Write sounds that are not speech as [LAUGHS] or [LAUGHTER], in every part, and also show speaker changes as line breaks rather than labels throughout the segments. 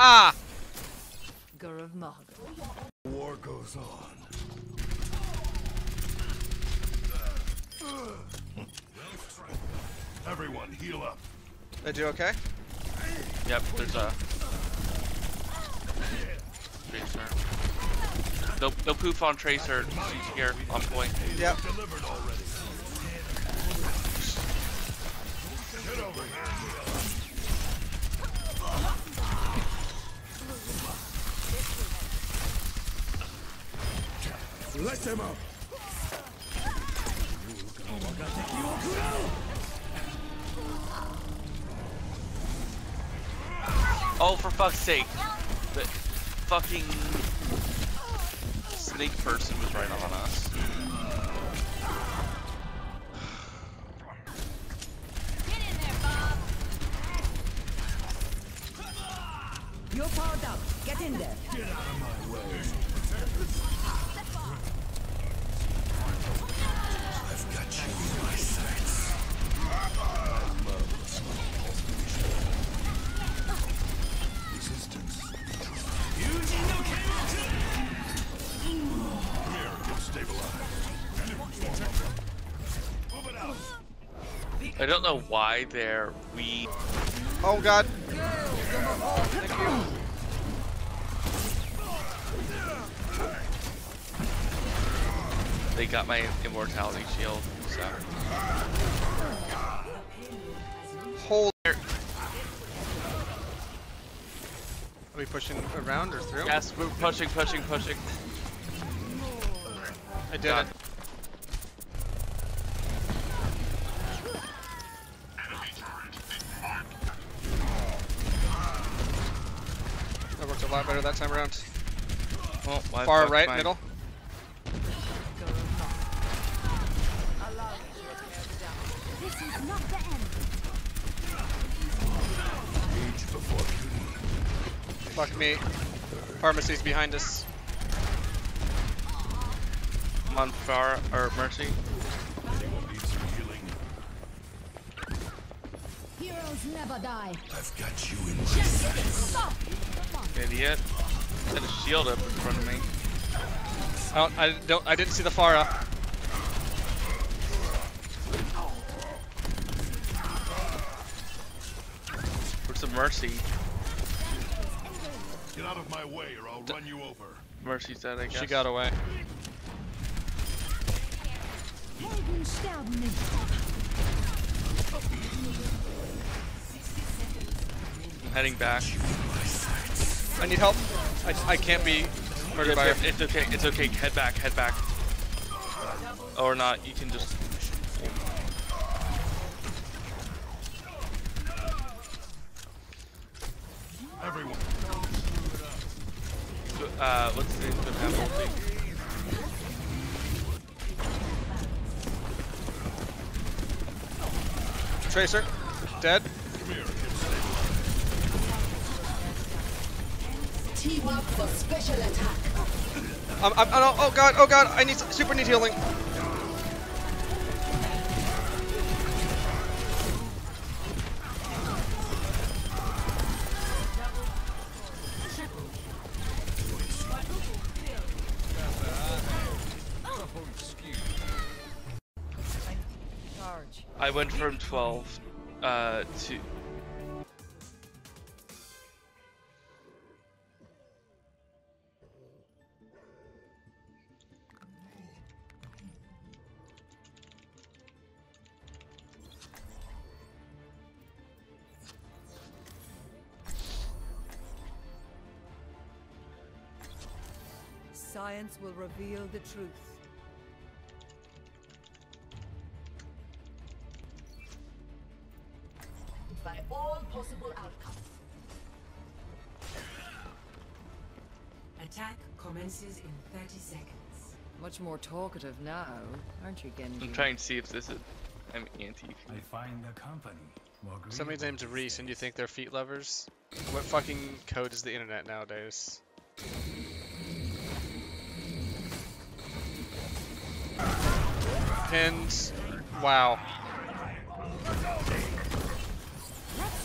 ha!
War goes on. Everyone, heal up.
They do okay?
Yep, there's a tracer. No, no poof on tracer. She's here on point.
Yep.
Delivered already. Get over here. Let them up.
Oh, for fuck's sake! The fucking snake person was right on us. Get in there, Bob.
You're powered up. Get in there.
I've got you in my sights. Resistance. Come here, get stabilized. Move it out.
I don't know why they're we.
Oh god. Thank you.
They got my immortality shield. So
Hold. Are we pushing around or through?
yes, we're pushing, pushing, pushing.
I did
Got
it. That worked a lot better that time around.
Well,
Far right, middle.
This is not the end.
Age before beauty.
Fuck me. Pharmercy's behind us.
on far or mercy.
Anyone need some healing?
Heroes never die.
I've got you in my sights.
Idiot. Had a shield up in front of me.
I don't. I don't. I didn't see the
Pharah. Some mercy.
Get out of my way or I'll run you over.
Mercy's dead, I guess.
She got away.
Helden sterben nicht.
I'm heading back.
I need help. I, I can't be murdered by her.
It's, it's okay. It's okay. Head back. Head back. Or not. You can just.
Everyone.
Uh, what's the name of have ulti?
Tracer, dead.
Come here.
Team up for special attack.
Um, I'm, oh, oh god, oh god, I need super need healing.
I went from 12 uh, to.
Science will reveal the truth.
By all possible outcomes.
Attack commences in 30 seconds.
Much more talkative now, aren't you, Genji?
I'm trying to see if this is. I'm anti.
I find the company more
Somebody's name's Reese, and you think they're feet lovers? What fucking code is the internet nowadays? Pins. Wow.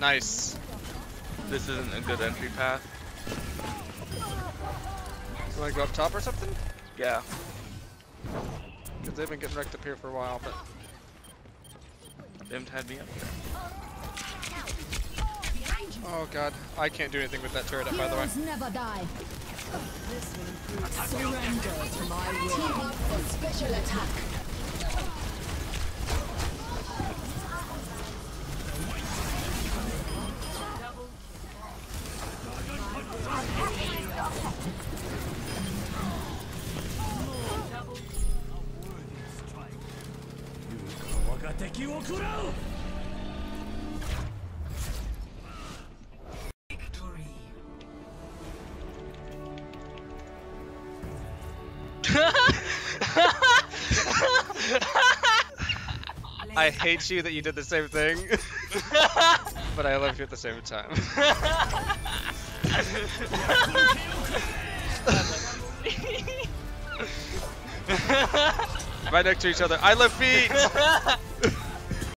body.
Nice.
This isn't a good entry path.
You wanna go up top or something?
Yeah.
Because they've been getting wrecked up here for a while, but
Them had me up there.
oh god, I can't do anything with that turret up, by the way.
Never die.
This will include surrender to my will.
Team up for special attack.
Victory. [LAUGHS]
I hate you that you did the same thing, [LAUGHS] but I love you at the same time. [LAUGHS] right next to each other. I love feet!